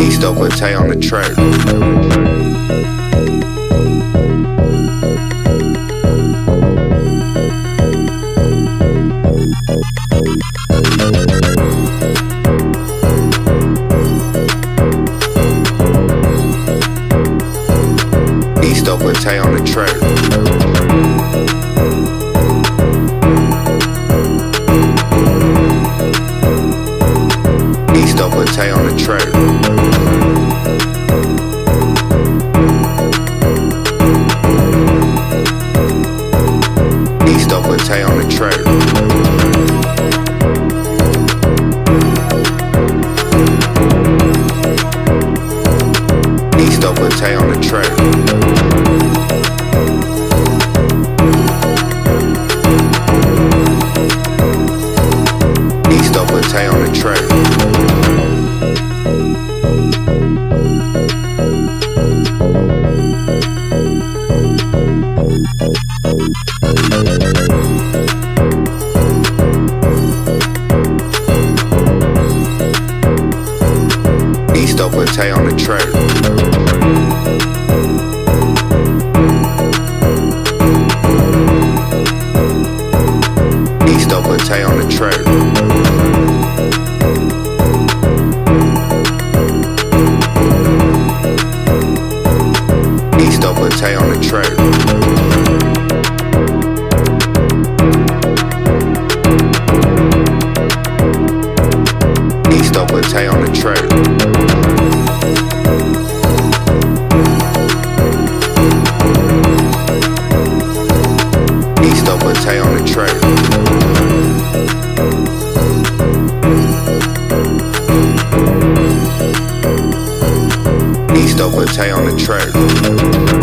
East Oakland on the track. East Oakland on the track. East Oakland on the track. East Oakland on the track. East Oakland on the track. East Oakland Tay on the track. Oakland on the track.